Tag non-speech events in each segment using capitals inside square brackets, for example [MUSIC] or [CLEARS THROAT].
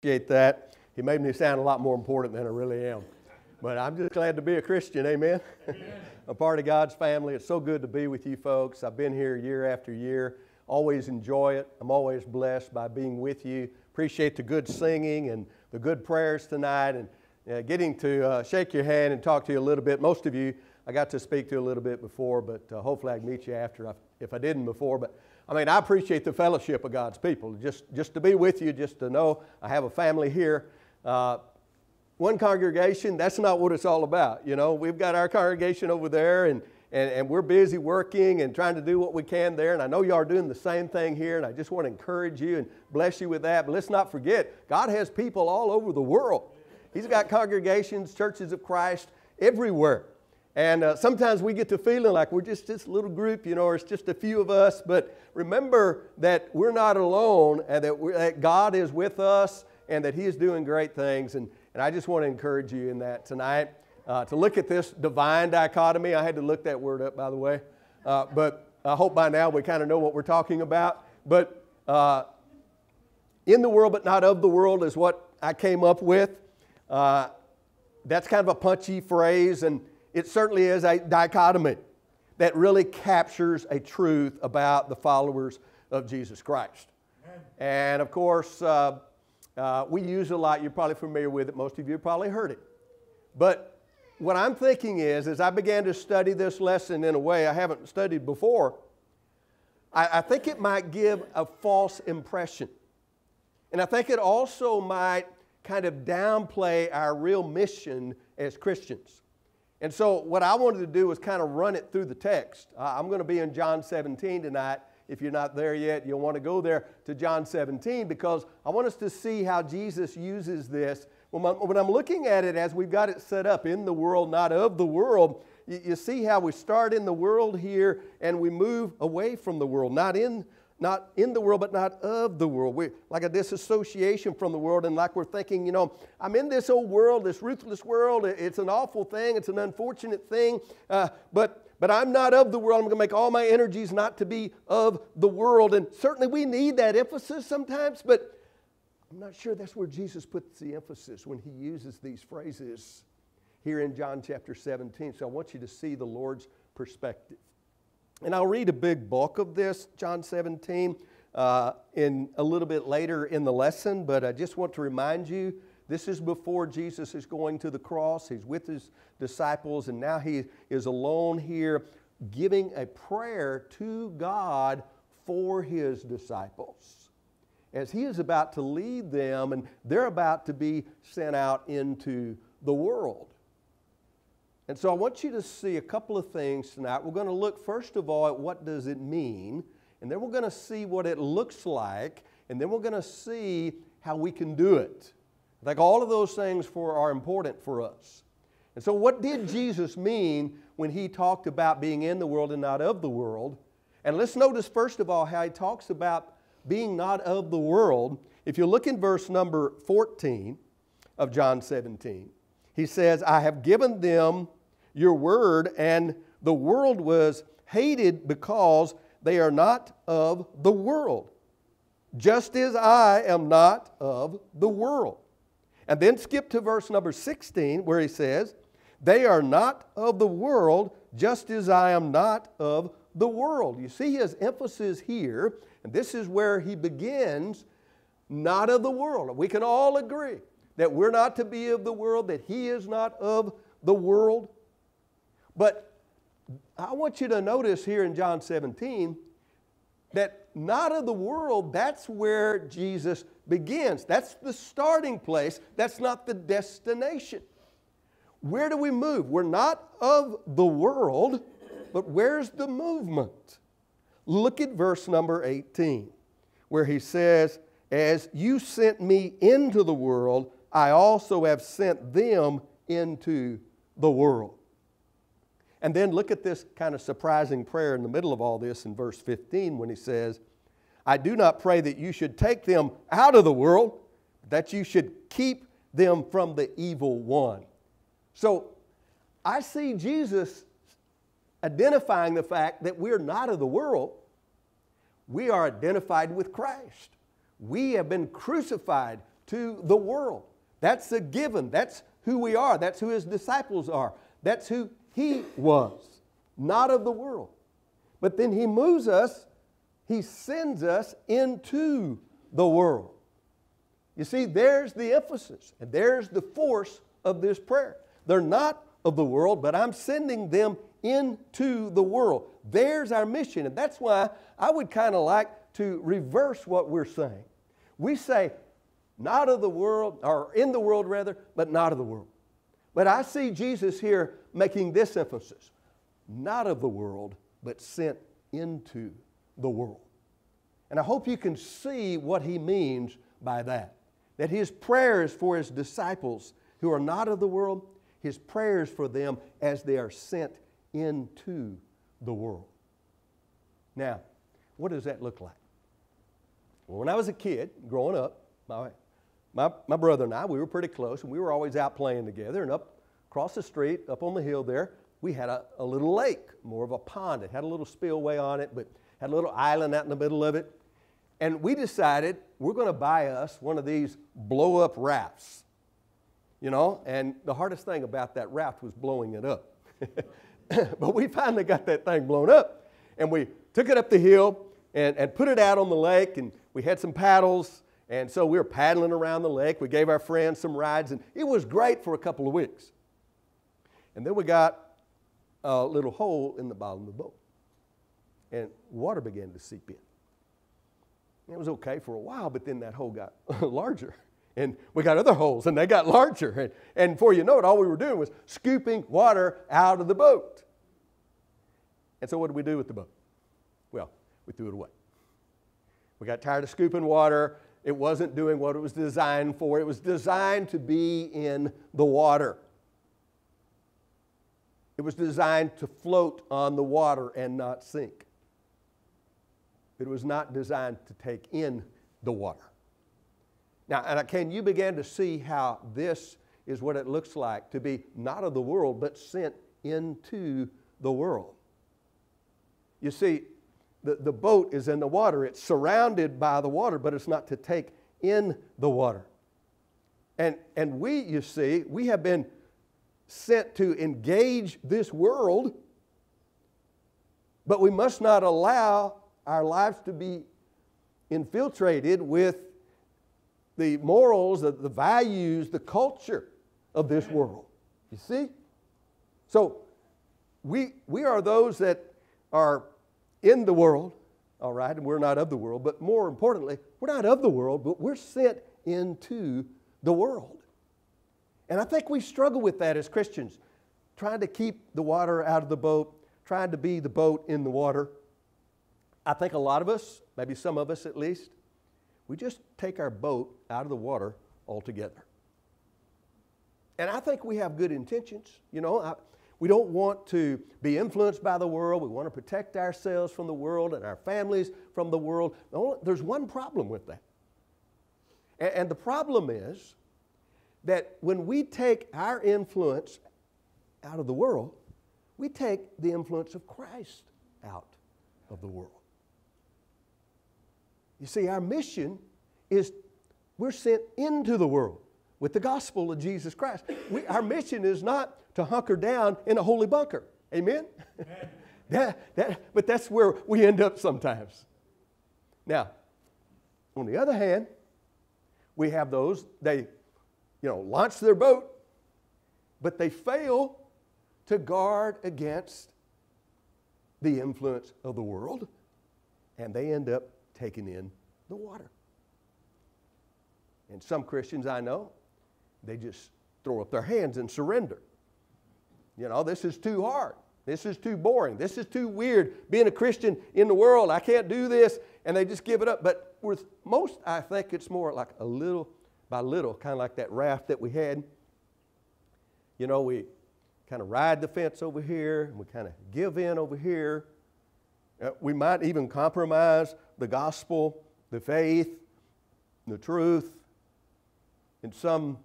appreciate that. He made me sound a lot more important than I really am. But I'm just glad to be a Christian, amen? amen. a part of God's family. It's so good to be with you folks. I've been here year after year. Always enjoy it. I'm always blessed by being with you. Appreciate the good singing and the good prayers tonight and uh, getting to uh, shake your hand and talk to you a little bit. Most of you I got to speak to a little bit before, but uh, hopefully I can meet you after if I didn't before. But I mean, I appreciate the fellowship of God's people. Just, just to be with you, just to know I have a family here. Uh, one congregation, that's not what it's all about. You know, we've got our congregation over there, and, and, and we're busy working and trying to do what we can there. And I know you are doing the same thing here, and I just want to encourage you and bless you with that. But let's not forget, God has people all over the world. He's got congregations, churches of Christ everywhere. And uh, sometimes we get to feeling like we're just this little group, you know, or it's just a few of us. But remember that we're not alone and that, that God is with us and that He is doing great things. And, and I just want to encourage you in that tonight uh, to look at this divine dichotomy. I had to look that word up, by the way. Uh, but I hope by now we kind of know what we're talking about. But uh, in the world, but not of the world, is what I came up with. Uh, that's kind of a punchy phrase. And it certainly is a dichotomy that really captures a truth about the followers of Jesus Christ. Amen. And of course, uh, uh, we use it a lot. You're probably familiar with it. Most of you have probably heard it. But what I'm thinking is, as I began to study this lesson in a way I haven't studied before, I, I think it might give a false impression. And I think it also might kind of downplay our real mission as Christians. And so, what I wanted to do was kind of run it through the text. Uh, I'm going to be in John 17 tonight. If you're not there yet, you'll want to go there to John 17 because I want us to see how Jesus uses this. When I'm looking at it as we've got it set up in the world, not of the world, you see how we start in the world here and we move away from the world, not in not in the world, but not of the world. We like a disassociation from the world, and like we're thinking, you know, I'm in this old world, this ruthless world. It's an awful thing. It's an unfortunate thing. Uh, but but I'm not of the world. I'm going to make all my energies not to be of the world. And certainly we need that emphasis sometimes, but I'm not sure that's where Jesus puts the emphasis when he uses these phrases here in John chapter 17. So I want you to see the Lord's perspective. And I'll read a big bulk of this, John 17, uh, in a little bit later in the lesson, but I just want to remind you this is before Jesus is going to the cross. He's with his disciples, and now he is alone here giving a prayer to God for his disciples. As he is about to lead them, and they're about to be sent out into the world. And so I want you to see a couple of things tonight. We're going to look first of all at what does it mean, and then we're going to see what it looks like, and then we're going to see how we can do it. I think all of those things for, are important for us. And so, what did Jesus mean when he talked about being in the world and not of the world? And let's notice, first of all, how he talks about being not of the world. If you look in verse number 14 of John 17, he says, I have given them your word, and the world was hated because they are not of the world, just as I am not of the world. And then skip to verse number 16, where he says, They are not of the world, just as I am not of the world. You see his emphasis here, and this is where he begins not of the world. We can all agree that we're not to be of the world, that he is not of the world. But I want you to notice here in John 17 that not of the world, that's where Jesus begins. That's the starting place, that's not the destination. Where do we move? We're not of the world, but where's the movement? Look at verse number 18, where he says, As you sent me into the world, I also have sent them into the world. And then look at this kind of surprising prayer in the middle of all this in verse 15 when he says, I do not pray that you should take them out of the world, that you should keep them from the evil one. So I see Jesus identifying the fact that we're not of the world, we are identified with Christ. We have been crucified to the world. That's a given. That's who we are. That's who his disciples are. That's who he was, not of the world. But then he moves us, he sends us into the world. You see, there's the emphasis and there's the force of this prayer. They're not of the world, but I'm sending them into the world. There's our mission. And that's why I would kind of like to reverse what we're saying. We say, not of the world, or in the world rather, but not of the world. But I see Jesus here making this emphasis not of the world, but sent into the world. And I hope you can see what he means by that. That his prayers for his disciples who are not of the world, his prayers for them as they are sent into the world. Now, what does that look like? Well, when I was a kid growing up, my, my, my brother and I, we were pretty close, and we were always out playing together. And up across the street, up on the hill there, we had a, a little lake, more of a pond. It had a little spillway on it, but had a little island out in the middle of it. And we decided we're going to buy us one of these blow up rafts. You know, and the hardest thing about that raft was blowing it up. [LAUGHS] but we finally got that thing blown up. And we took it up the hill and, and put it out on the lake. And we had some paddles. And so we were paddling around the lake. We gave our friends some rides. And it was great for a couple of weeks. And then we got a little hole in the bottom of the boat. And water began to seep in. It was okay for a while, but then that hole got [LAUGHS] larger. And we got other holes, and they got larger. And, and before you know it, all we were doing was scooping water out of the boat. And so, what did we do with the boat? Well, we threw it away. We got tired of scooping water. It wasn't doing what it was designed for. It was designed to be in the water. It was designed to float on the water and not sink. It was not designed to take in the water. Now, and can you begin to see how this is what it looks like to be not of the world, but sent into the world? You see, the, the boat is in the water. It's surrounded by the water, but it's not to take in the water. And, and we, you see, we have been sent to engage this world, but we must not allow our lives to be infiltrated with the morals, the, the values, the culture of this world. You see? So we, we are those that are in the world, all right, and we're not of the world, but more importantly, we're not of the world, but we're sent into the world. And I think we struggle with that as Christians, trying to keep the water out of the boat, trying to be the boat in the water. I think a lot of us, maybe some of us at least, we just take our boat out of the water altogether. And I think we have good intentions. You know, I, we don't want to be influenced by the world. We want to protect ourselves from the world and our families from the world. There's one problem with that. And, the problem is that when we take our influence out of the world, we take the influence of Christ out of the world. You see, our mission is we're sent into the world with the gospel of Jesus Christ. We, our mission is not to hunker down in a holy bunker. Amen? [LAUGHS] that, that, but that's where we end up sometimes. Now, on the other hand, we have those, they you know, launch their boat, but they fail to guard against the influence of the world, and they end up taking in the water. And some Christians I know, they just throw up their hands and surrender. You know, this is too hard. This is too boring. This is too weird. Being a Christian in the world, I can't do this. And they just give it up. But with most, I think it's more like a little by little, kind of like that raft that we had. You know, we kind of ride the fence over here, and we kind of give in over here. Uh, we might even compromise the gospel, the faith, the truth in some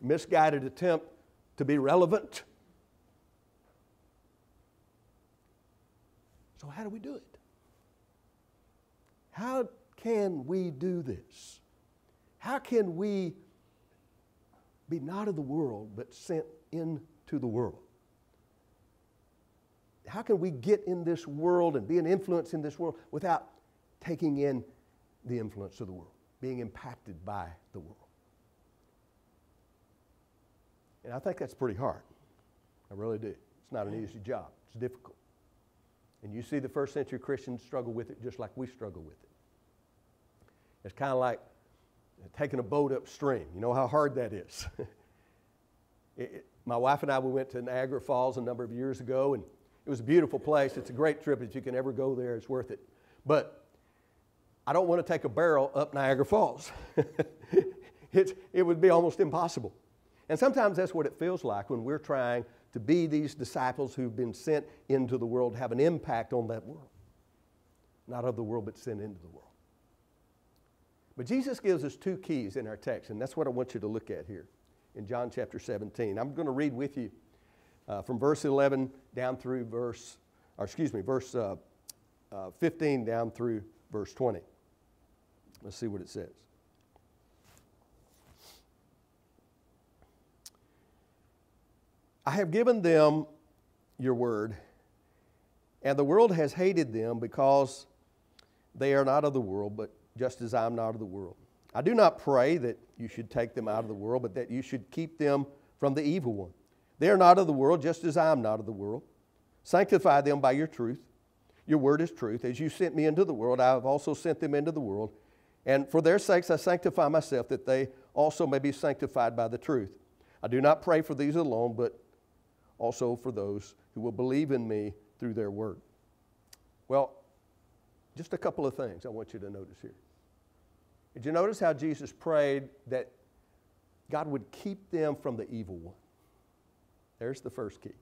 misguided attempt to be relevant. So, how do we do it? How can we do this? How can we be not of the world, but sent into the world. How can we get in this world and be an influence in this world without taking in the influence of the world, being impacted by the world? And I think that's pretty hard. I really do. It's not an easy job, it's difficult. And you see the first century Christians struggle with it just like we struggle with it. It's kind of like taking a boat upstream. You know how hard that is. [LAUGHS] it, it, my wife and I, we went to Niagara Falls a number of years ago, and it was a beautiful place. It's a great trip. If you can ever go there, it's worth it. But I don't want to take a barrel up Niagara Falls. [LAUGHS] it, it would be almost impossible. And sometimes that's what it feels like when we're trying to be these disciples who've been sent into the world, have an impact on that world. Not of the world, but sent into the world. But Jesus gives us two keys in our text, and that's what I want you to look at here in John chapter 17. I'm going to read with you uh, from verse 11 down through verse, or excuse me, verse uh, uh, 15 down through verse 20. Let's see what it says. I have given them your word, and the world has hated them because they are not of the world, but just as I am not of the world. I do not pray that you should take them out of the world, but that you should keep them from the evil one. They are not of the world, just as I am not of the world. Sanctify them by your truth. Your word is truth. As you sent me into the world, I have also sent them into the world. And for their sakes I sanctify myself, that they also may be sanctified by the truth. I do not pray for these alone, but also for those who will believe in me through their word. Well, just a couple of things I want you to notice here. Did you notice how Jesus prayed that God would keep them from the evil one? There's the first key.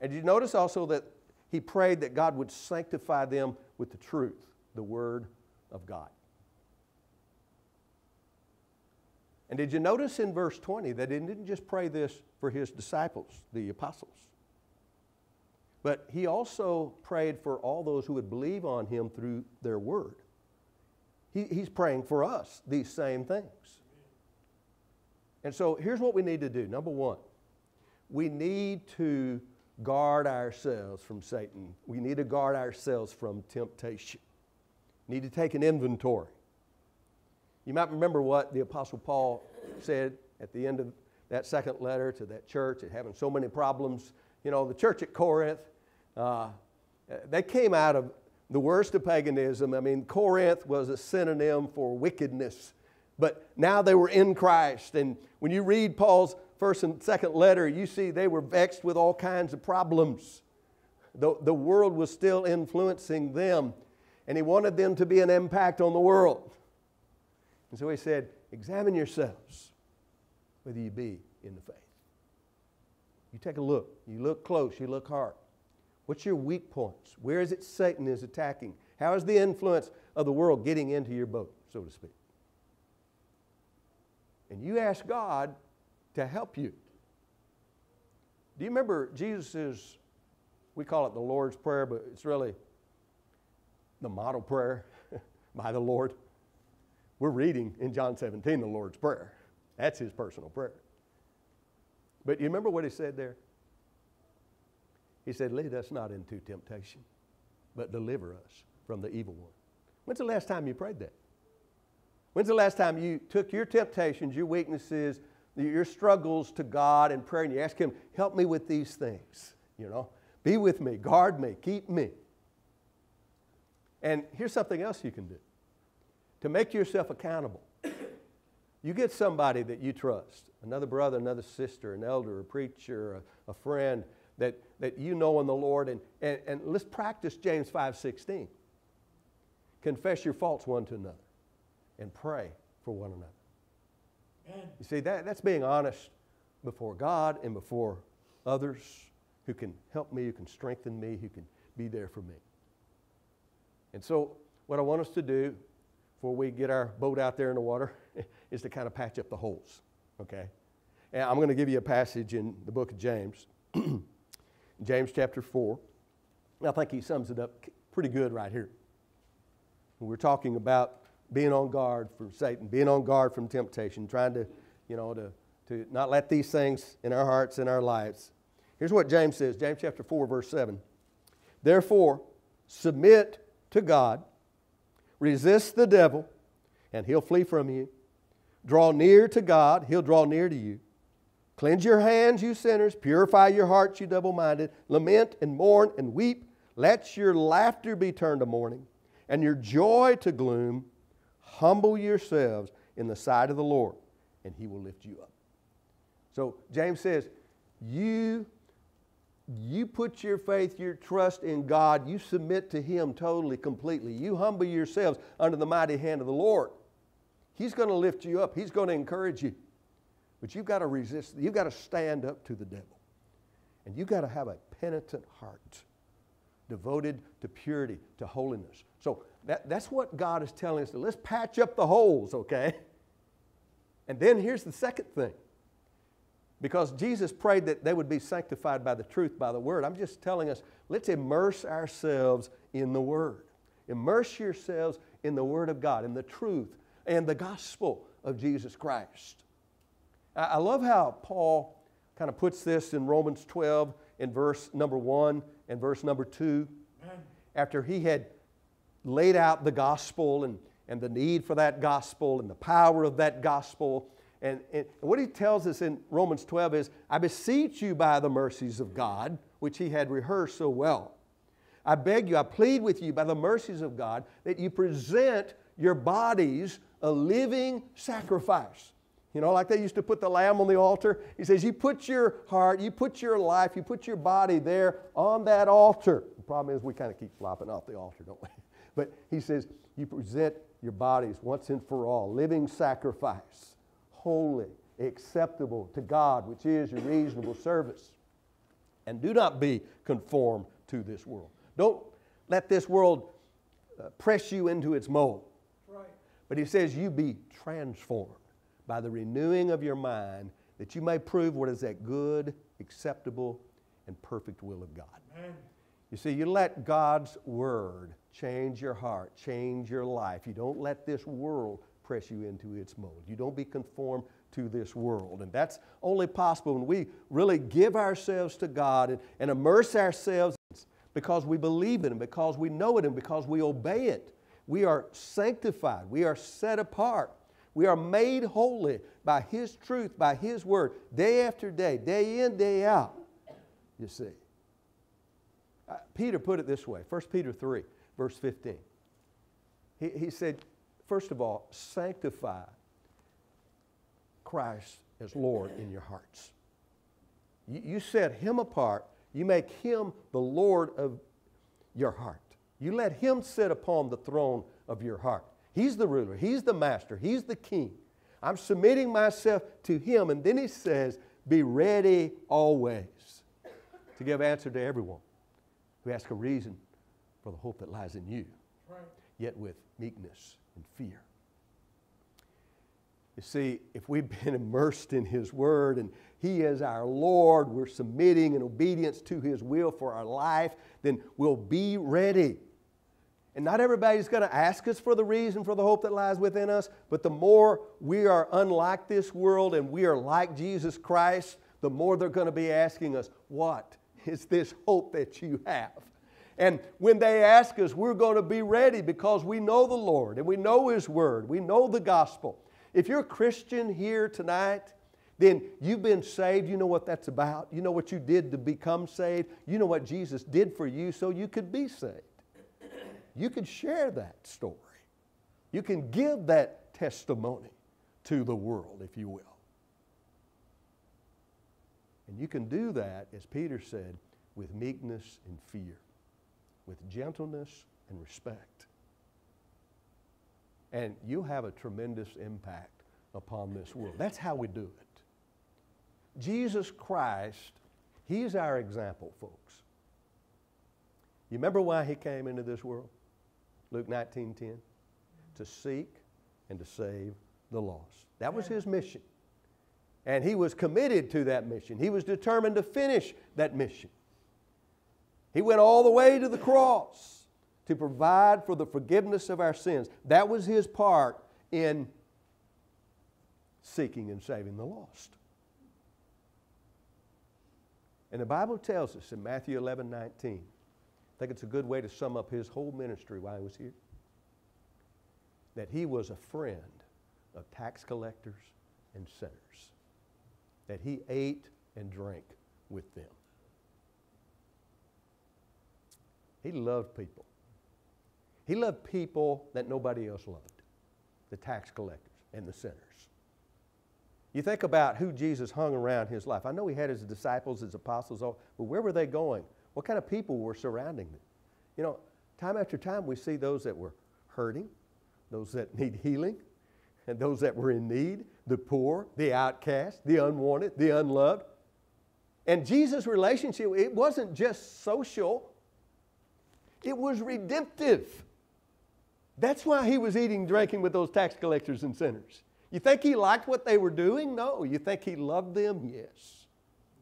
And did you notice also that he prayed that God would sanctify them with the truth, the Word of God? And did you notice in verse 20 that he didn't just pray this for his disciples, the apostles, but he also prayed for all those who would believe on him through their word. He, he's praying for us these same things. And so here's what we need to do. Number one, we need to guard ourselves from Satan. We need to guard ourselves from temptation. We need to take an inventory. You might remember what the Apostle Paul said at the end of that second letter to that church, at having so many problems. You know, the church at Corinth, uh, they came out of the worst of paganism. I mean, Corinth was a synonym for wickedness, but now they were in Christ. And when you read Paul's first and second letter, you see they were vexed with all kinds of problems. The, the world was still influencing them, and he wanted them to be an impact on the world. And so he said, Examine yourselves whether you be in the faith. You take a look. You look close. You look hard. What's your weak points? Where is it Satan is attacking? How is the influence of the world getting into your boat, so to speak? And you ask God to help you. Do you remember Jesus' we call it the Lord's Prayer, but it's really the model prayer [LAUGHS] by the Lord. We're reading in John 17 the Lord's Prayer. That's his personal prayer. But you remember what he said there? He said, Lead us not into temptation, but deliver us from the evil one. When's the last time you prayed that? When's the last time you took your temptations, your weaknesses, your struggles to God in prayer and you ask Him, Help me with these things? You know, be with me, guard me, keep me. And here's something else you can do to make yourself accountable. [COUGHS] You get somebody that you trust, another brother, another sister, an elder, a preacher, a, a friend that, that you know in the Lord, and, and, and let's practice James 5.16. Confess your faults one to another and pray for one another. Amen. You see, that, that's being honest before God and before others who can help me, who can strengthen me, who can be there for me. And so, what I want us to do before we get our boat out there in the water [LAUGHS] is to kind of patch up the holes, okay? And I'm going to give you a passage in the book of James, [CLEARS THROAT] James chapter 4. I think he sums it up pretty good right here. We're talking about being on guard from Satan, being on guard from temptation, trying to, you know, to, to not let these things in our hearts, in our lives. Here's what James says James chapter 4, verse 7. Therefore, submit to God, resist the devil, and he'll flee from you. Draw near to God, he'll draw near to you. Cleanse your hands, you sinners. Purify your hearts, you double minded. Lament and mourn and weep. Let your laughter be turned to mourning and your joy to gloom. Humble yourselves in the sight of the Lord, and he will lift you up. So James says, You you put your faith, your trust in God, you submit to Him totally, completely. You humble yourselves under the mighty hand of the Lord. He's going to lift you up, He's going to encourage you. But you've got to resist, you've got to stand up to the devil. And you've got to have a penitent heart, devoted to purity, to holiness. So that, that's what God is telling us. Let's patch up the holes, okay? And then here's the second thing because Jesus prayed that they would be sanctified by the truth, by the Word. I'm just telling us, let's immerse ourselves in the Word. Immerse yourselves in the Word of God, in the truth, and the gospel of Jesus Christ. I love how Paul kind of puts this in Romans 12 in verse number 1 and verse number 2. After he had laid out the gospel and, and the need for that gospel and the power of that gospel and, and, what he tells us in Romans 12 is, I beseech you by the mercies of God, which he had rehearsed so well. I beg you, I plead with you by the mercies of God that you present your bodies a living sacrifice. You know, like they used to put the lamb on the altar. He says, You put your heart, you put your life, you put your body there on that altar. The problem is we kind of keep flopping off the altar, don't we? [LAUGHS] But he says, You present your bodies once and for all, living sacrifice holy, acceptable to God, which is your reasonable service. And do not be conformed to this world. Don't let this world uh, press you into its mold. Right. But he says, You be transformed by the renewing of your mind, that you may prove what is that good, acceptable, and perfect will of God. Amen. You see, you let God's word change your heart, change your life. You don't let this world press you into its mold. You don't be conformed to this world. And that's only possible when we really give ourselves to God and, and immerse ourselves because we believe in Him, because we know it and because we obey it. We are sanctified. We are set apart. We are made holy by His truth, by His word, day after day, day in, day out. You see. Uh, Peter put it this way 1 Peter 3, verse 15. He, he said, First of all, sanctify Christ as Lord in your hearts. You, you set Him apart, you make Him the Lord of your heart. You let Him sit upon the throne of your heart. He's the ruler, He's the master, He's the king. I'm submitting myself to Him. And then He says, Be ready always to give answer to everyone who asks a reason for the hope that lies in you, right. yet with meekness and fear. You see, if we've been [LAUGHS] immersed in His Word and He is our Lord, we're submitting in obedience to His will for our life, then we'll be ready. And not everybody's going to ask us for the reason for the hope that lies within us, but the more we are unlike this world and we are like Jesus Christ, the more they're going to be asking us, What is this hope that you have? And when they ask us, we're going to be ready because we know the Lord and we know His Word, we know the gospel. If you're a Christian here tonight, then you've been saved. You know what that's about. You know what you did to become saved. You know what Jesus did for you so you could be saved. You can share that story. You can give that testimony to the world, if you will. And you can do that, as Peter said, with meekness and fear with gentleness and respect. And you'll have a tremendous impact upon this world. That's how we do it. Jesus Christ, He's our example, folks. You remember why He came into this world? Luke 19 10. To seek and to save the lost. That was His mission. And He was committed to that mission. He was determined to finish that mission. He went all the way to the cross to provide for the forgiveness of our sins. That was his part in seeking and saving the lost. And the Bible tells us in Matthew 11 19, I think it's a good way to sum up his whole ministry while he was here, that he was a friend of tax collectors and sinners, that he ate and drank with them. He loved people. He loved people that nobody else loved the tax collectors and the sinners. You think about who Jesus hung around his life. I know he had his disciples, his apostles, all, but where were they going? What kind of people were surrounding them? You know, time after time we see those that were hurting, those that need healing, and those that were in need, the poor, the outcast, the unwanted, the unloved. And Jesus' relationship, it wasn't just social, it was redemptive. That's why he was eating, drinking with those tax collectors and sinners. You think he liked what they were doing? No. You think he loved them? Yes.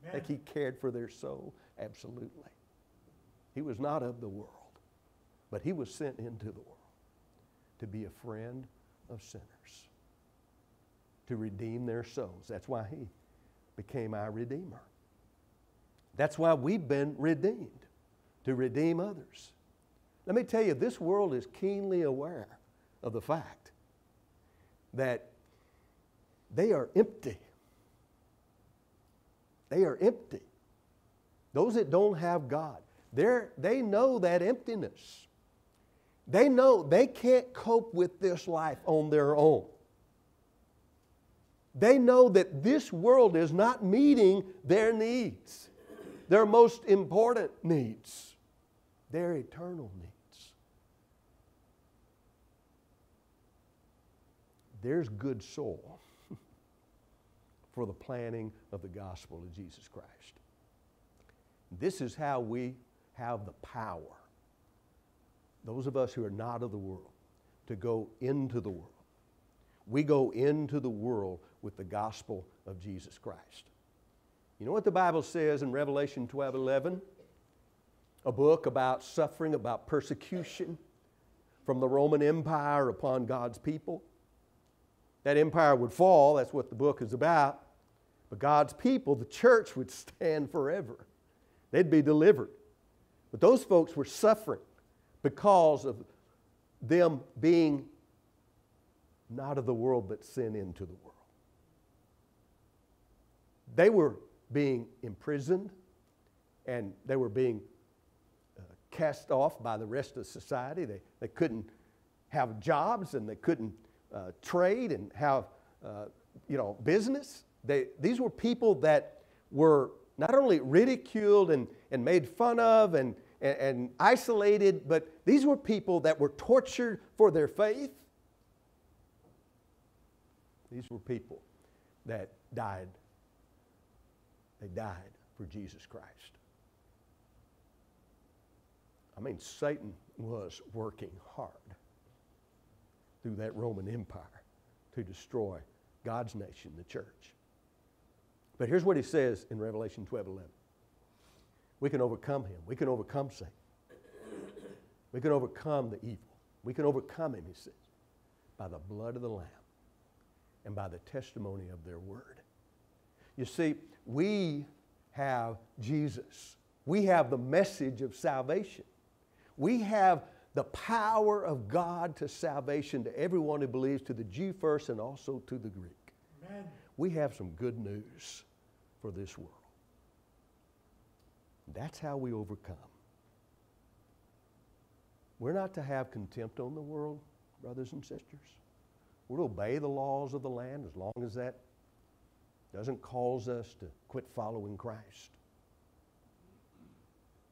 Amen. Think he cared for their soul? Absolutely. He was not of the world, but he was sent into the world to be a friend of sinners, to redeem their souls. That's why he became our Redeemer. That's why we've been redeemed, to redeem others. Let me tell you, this world is keenly aware of the fact that they are empty. They are empty. Those that don't have God, they know that emptiness. They know they can't cope with this life on their own. They know that this world is not meeting their needs, their most important needs, their eternal needs. There's good soil [LAUGHS] for the planning of the gospel of Jesus Christ. This is how we have the power, those of us who are not of the world, to go into the world. We go into the world with the gospel of Jesus Christ. You know what the Bible says in Revelation 12 11? A book about suffering, about persecution from the Roman Empire upon God's people. That empire would fall, that's what the book is about. But God's people, the church, would stand forever. They'd be delivered. But those folks were suffering because of them being not of the world, but sin into the world. They were being imprisoned and they were being uh, cast off by the rest of society. They, they couldn't have jobs and they couldn't uh, trade and have uh, you know, business. They, these were people that were not only ridiculed and, and made fun of and, and, and isolated, but these were people that were tortured for their faith. These were people that died. They died for Jesus Christ. I mean, Satan was working hard through that Roman Empire to destroy God's nation, the church. But here's what he says in Revelation 12 11. We can overcome him. We can overcome Satan. We can overcome the evil. We can overcome him, he says, by the blood of the Lamb and by the testimony of their word. You see, we have Jesus. We have the message of salvation. We have the power of God to salvation to everyone who believes, to the Jew first and also to the Greek. Amen. We have some good news for this world. That's how we overcome. We're not to have contempt on the world, brothers and sisters. We're to obey the laws of the land as long as that doesn't cause us to quit following Christ.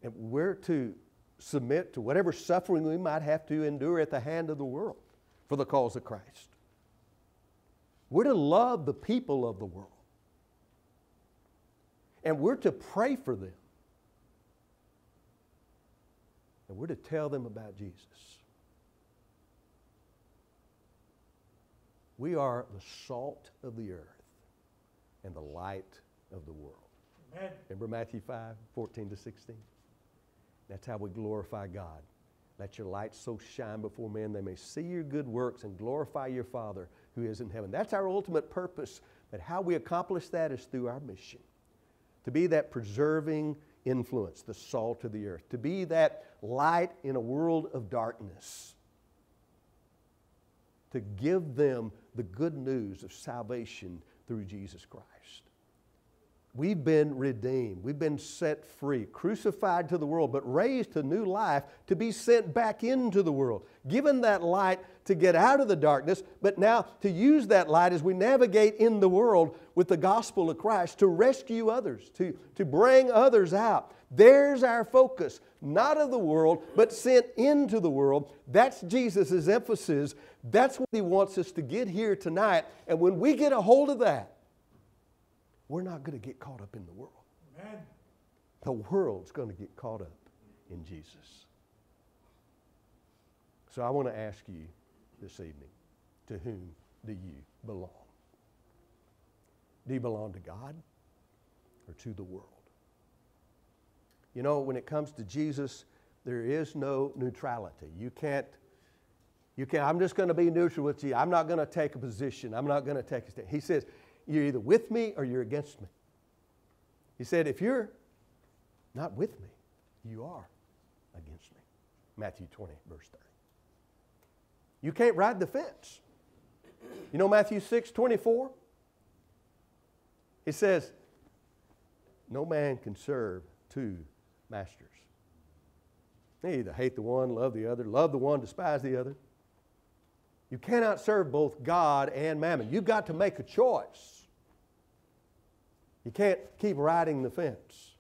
And we're to submit to whatever suffering we might have to endure at the hand of the world for the cause of Christ. We're to love the people of the world. And we're to pray for them. And we're to tell them about Jesus. We are the salt of the earth and the light of the world. Amen. Remember Matthew 5 14 to 16? That's how we glorify God. Let your light so shine before men they may see your good works and glorify your Father who is in heaven. That's our ultimate purpose. But how we accomplish that is through our mission to be that preserving influence, the salt of the earth, to be that light in a world of darkness, to give them the good news of salvation through Jesus Christ. We've been redeemed. We've been set free, crucified to the world, but raised to new life to be sent back into the world. Given that light to get out of the darkness, but now to use that light as we navigate in the world with the gospel of Christ to rescue others, to, to bring others out. There's our focus, not of the world, but sent into the world. That's Jesus' emphasis. That's what he wants us to get here tonight. And when we get a hold of that, we're not going to get caught up in the world. Amen. The world's going to get caught up in Jesus. So I want to ask you this evening to whom do you belong? Do you belong to God or to the world? You know, when it comes to Jesus, there is no neutrality. You can't, you can't, I'm just going to be neutral with you. I'm not going to take a position. I'm not going to take a stand. He says, you're either with me or you're against me. He said, if you're not with me, you are against me. Matthew 20, verse 30. You can't ride the fence. You know Matthew 6, 24? It says, No man can serve two masters. They either hate the one, love the other, love the one, despise the other. You cannot serve both God and mammon. You've got to make a choice. You can't keep riding the fence.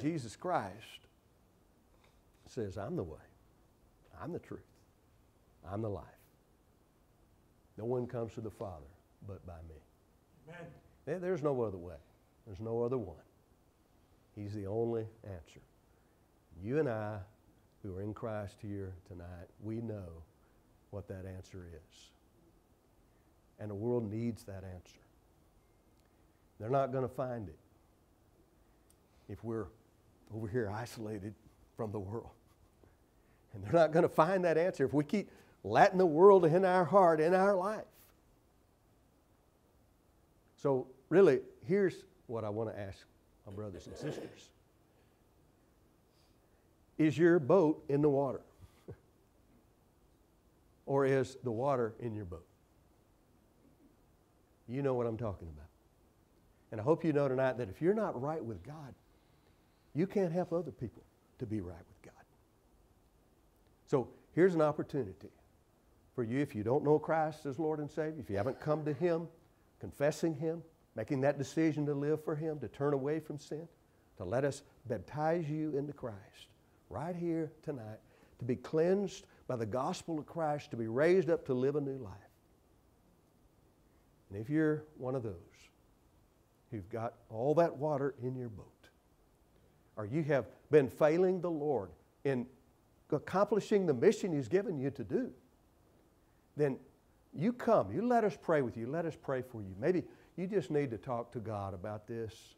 Jesus Christ says, I'm the way, I'm the truth, I'm the life. No one comes to the Father but by me. Amen. There's no other way, there's no other one. He's the only answer. You and I, who are in Christ here tonight, we know what that answer is. And the world needs that answer. They're not going to find it if we're over here isolated from the world. And they're not going to find that answer if we keep letting the world in our heart, in our life. So, really, here's what I want to ask my brothers and sisters Is your boat in the water? [LAUGHS] or is the water in your boat? You know what I'm talking about. And I hope you know tonight that if you're not right with God, you can't help other people to be right with God. So here's an opportunity for you if you don't know Christ as Lord and Savior, if you haven't come to Him, confessing Him, making that decision to live for Him, to turn away from sin, to let us baptize you into Christ right here tonight, to be cleansed by the gospel of Christ, to be raised up to live a new life. And if you're one of those who've got all that water in your boat, or you have been failing the Lord in accomplishing the mission He's given you to do, then you come. You let us pray with you. Let us pray for you. Maybe you just need to talk to God about this.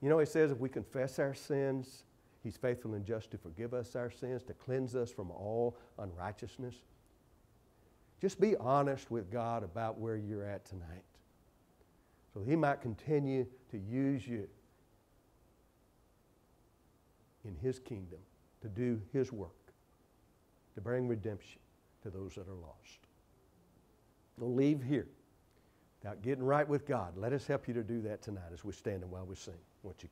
You know, He says if we confess our sins, He's faithful and just to forgive us our sins, to cleanse us from all unrighteousness. Just be honest with God about where you're at tonight. So He might continue to use you in His kingdom to do His work, to bring redemption to those that are lost. Don't leave here without getting right with God. Let us help you to do that tonight as we stand and while we sing. What you